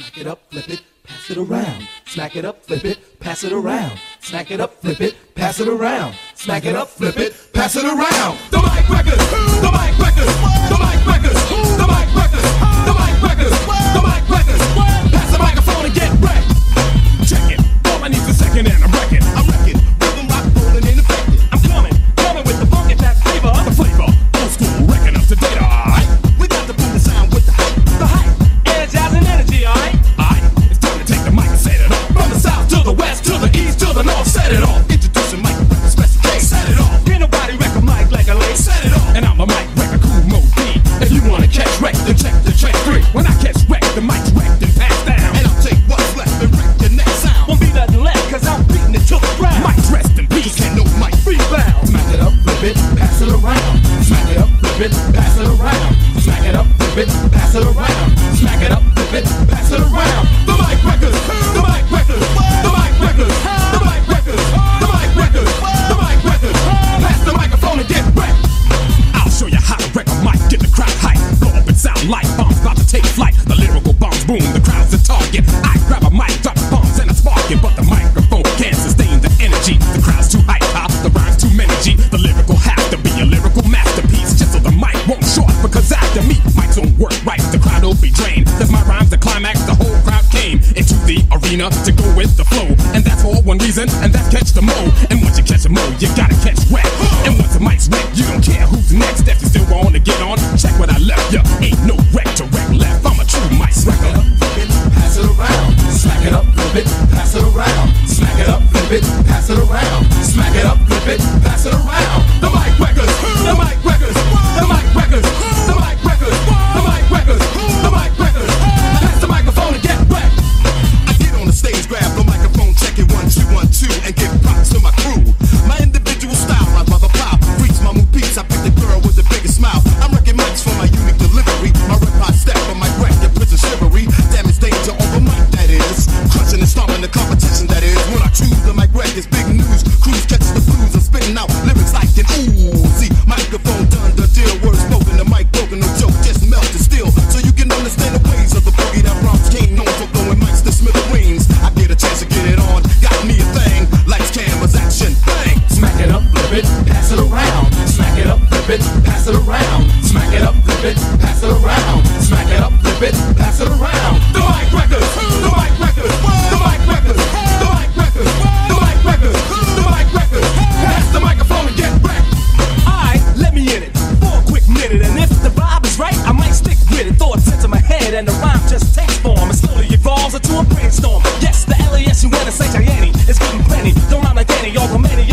Smack it up, flip it, pass it around. Smack it up, flip it, pass it around. Smack it up, flip it, pass it around. Smack it up, flip it, pass it around. The Micwreckers. Castle of arena to go with the flow. And that's for one reason, and that's catch the mo. And once you catch the mo, you gotta catch whack. And once the mic's wet, you don't care who's next. If you still want to get on, check what I left ya. Ain't no wreck to wreck left. I'm a true mic up Flip it, pass it around. Smack it up, flip it, pass it around. Smack it up, flip it, pass it around. Smack it up, flip it, pass it around. and give props to my crew. My individual style, I'd rather pop. Reach my new peeps, I pick the girl with the biggest smile. I'm wrecking mics for my unique delivery. My rep hot step, I might wreck your prison chivalry. Damage danger over mic, that is. Crushing and stomping the competition, that is. When I choose the mic wreck, it's big news. Crews catch the blues, I'm spitting out lyrics like an ooh. See, microphone done the deal, words closer to a brainstorm. Yes, the LES you went to St. Yanni It's getting plenty. Don't I'm like any, all the many